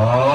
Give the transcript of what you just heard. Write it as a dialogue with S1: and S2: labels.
S1: Oh.